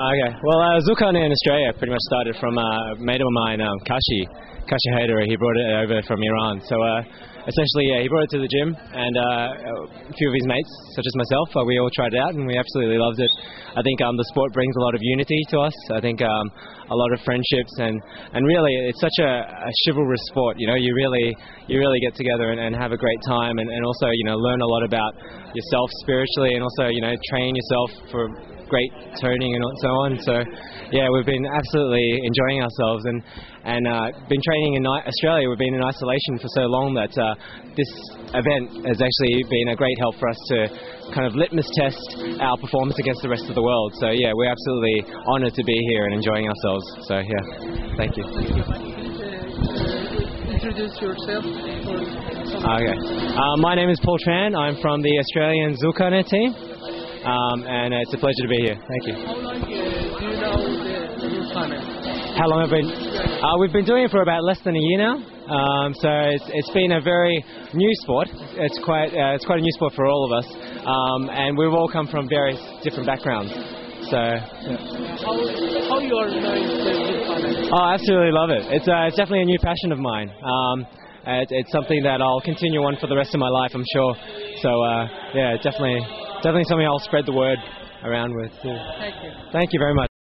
Okay. Well, uh, Zurkhaneh in Australia pretty much started from uh, a mate of mine, um, Kashi. Kashi Haidar. He brought it over from Iran. So uh, essentially, yeah, he brought it to the gym, and uh, a few of his mates, such as myself, uh, we all tried it out, and we absolutely loved it. I think um, the sport brings a lot of unity to us. I think um, a lot of friendships, and, and really, it's such a, a chivalrous sport. You know, you really you really get together and, and have a great time, and, and also you know learn a lot about yourself spiritually, and also you know train yourself for great toning and so on. So, yeah, we've been absolutely enjoying ourselves and and uh, been training in Australia. We've been in isolation for so long that uh, this event has actually been a great help for us to kind of litmus test our performance against the rest of the world. So, yeah, we're absolutely honoured to be here and enjoying ourselves. So, yeah, thank you. Introduce yourself. Okay. Uh, my name is Paul Tran. I'm from the Australian Zurkhaneh team. Um, and it's a pleasure to be here. Thank you. How long uh, do you know the? How long have been? Uh, we've been doing it for about less than a year now. Um, so it's, it's been a very new sport. It's quite uh, it's quite a new sport for all of us, um, and we've all come from various different backgrounds. So. Yeah. How, how you are Zurkhaneh? Oh, I absolutely love it. It's uh, it's definitely a new passion of mine. Um, it, it's something that I'll continue on for the rest of my life, I'm sure. So uh, yeah, definitely definitely something I'll spread the word around with. Too. Thank you. Thank you very much.